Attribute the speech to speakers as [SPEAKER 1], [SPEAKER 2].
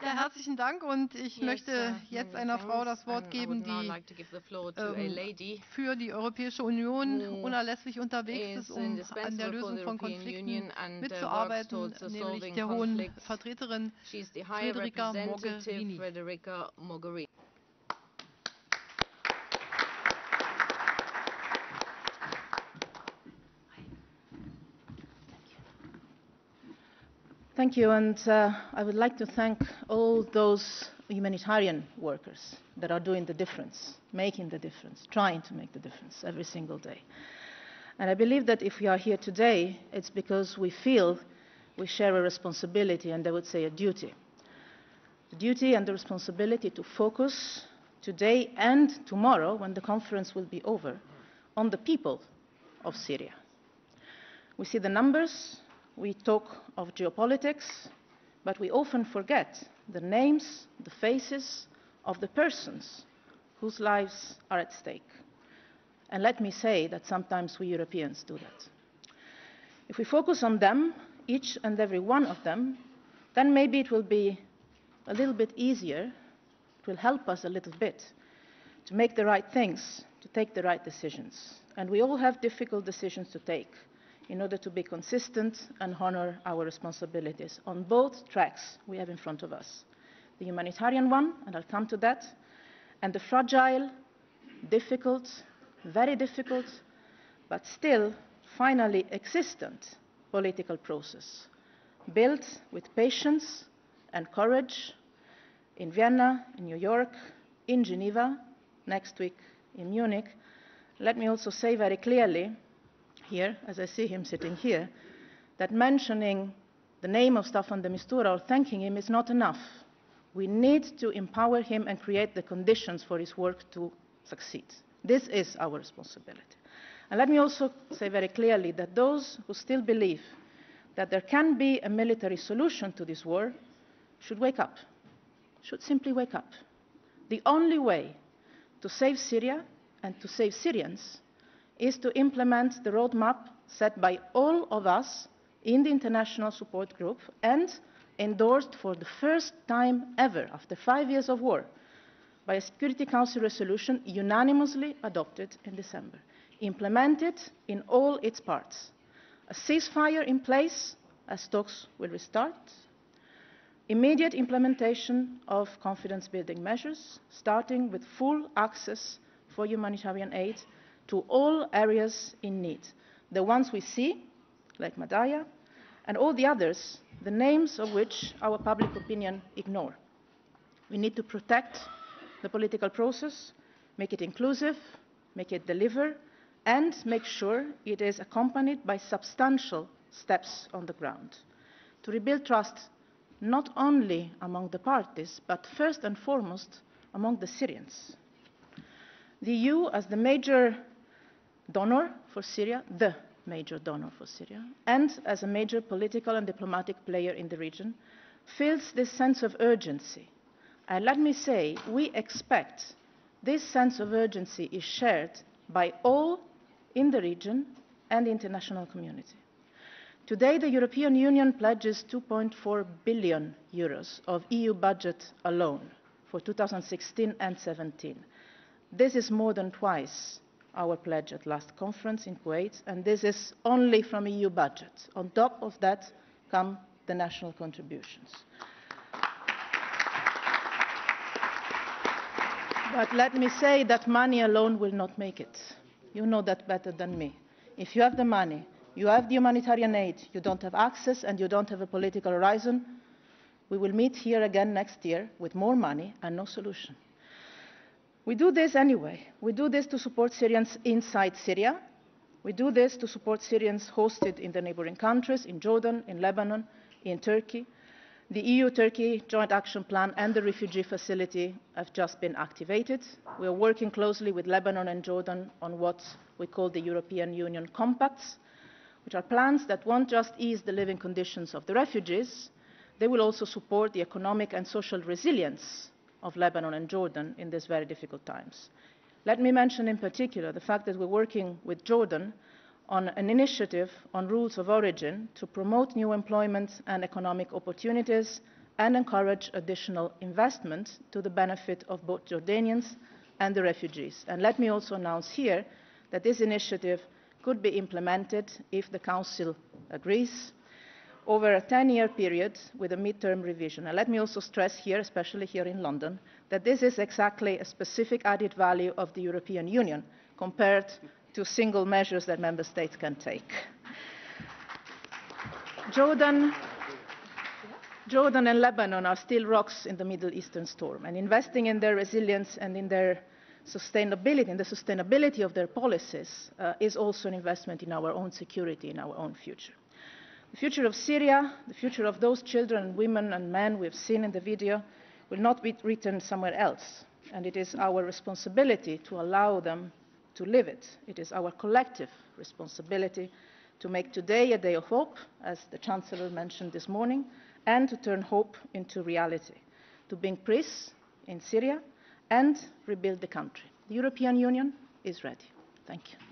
[SPEAKER 1] Ja, herzlichen Dank und ich
[SPEAKER 2] yes,
[SPEAKER 1] möchte jetzt einer Frau das Wort geben, die
[SPEAKER 2] like
[SPEAKER 1] ähm, für die Europäische Union unerlässlich unterwegs ist, um an der Lösung von Konflikten mitzuarbeiten, nämlich der hohen Vertreterin
[SPEAKER 2] Federica Mogherini.
[SPEAKER 3] Thank you, and uh, I would like to thank all those humanitarian workers that are doing the difference, making the difference, trying to make the difference every single day. And I believe that if we are here today, it's because we feel we share a responsibility, and I would say a duty. The duty and the responsibility to focus today and tomorrow, when the conference will be over, on the people of Syria. We see the numbers, we talk of geopolitics, but we often forget the names, the faces of the persons whose lives are at stake. And let me say that sometimes we Europeans do that. If we focus on them, each and every one of them, then maybe it will be a little bit easier, it will help us a little bit to make the right things, to take the right decisions. And we all have difficult decisions to take in order to be consistent and honor our responsibilities on both tracks we have in front of us the humanitarian one, and I'll come to that, and the fragile, difficult, very difficult, but still finally existent political process, built with patience and courage in Vienna, in New York, in Geneva, next week in Munich. Let me also say very clearly here, as I see him sitting here, that mentioning the name of Staffan de Mistura or thanking him is not enough. We need to empower him and create the conditions for his work to succeed. This is our responsibility. And let me also say very clearly that those who still believe that there can be a military solution to this war should wake up, should simply wake up. The only way to save Syria and to save Syrians is to implement the roadmap set by all of us in the international support group and endorsed for the first time ever after five years of war by a Security Council resolution unanimously adopted in December, implemented in all its parts. A ceasefire in place as talks will restart, immediate implementation of confidence building measures, starting with full access for humanitarian aid to all areas in need. The ones we see, like Madaya, and all the others, the names of which our public opinion ignore. We need to protect the political process, make it inclusive, make it deliver, and make sure it is accompanied by substantial steps on the ground to rebuild trust not only among the parties, but first and foremost among the Syrians. The EU, as the major donor for Syria, the major donor for Syria, and as a major political and diplomatic player in the region, feels this sense of urgency. And let me say, we expect this sense of urgency is shared by all in the region and the international community. Today, the European Union pledges 2.4 billion euros of EU budget alone for 2016 and 17. This is more than twice our pledge at last conference in Kuwait, and this is only from EU budget. On top of that come the national contributions. But let me say that money alone will not make it. You know that better than me. If you have the money, you have the humanitarian aid, you don't have access, and you don't have a political horizon, we will meet here again next year with more money and no solution. We do this anyway. We do this to support Syrians inside Syria. We do this to support Syrians hosted in the neighboring countries, in Jordan, in Lebanon, in Turkey. The EU-Turkey Joint Action Plan and the Refugee Facility have just been activated. We are working closely with Lebanon and Jordan on what we call the European Union Compacts, which are plans that won't just ease the living conditions of the refugees, they will also support the economic and social resilience of Lebanon and Jordan in these very difficult times. Let me mention in particular the fact that we're working with Jordan on an initiative on rules of origin to promote new employment and economic opportunities and encourage additional investment to the benefit of both Jordanians and the refugees. And let me also announce here that this initiative could be implemented if the Council agrees over a 10-year period with a mid-term revision. And let me also stress here, especially here in London, that this is exactly a specific added value of the European Union compared to single measures that member states can take. Jordan, Jordan and Lebanon are still rocks in the Middle Eastern storm, and investing in their resilience and in their sustainability, in the sustainability of their policies, uh, is also an investment in our own security, in our own future. The future of Syria, the future of those children, women and men we have seen in the video, will not be written somewhere else. And it is our responsibility to allow them to live it. It is our collective responsibility to make today a day of hope, as the Chancellor mentioned this morning, and to turn hope into reality, to bring peace in Syria and rebuild the country. The European Union is ready. Thank you.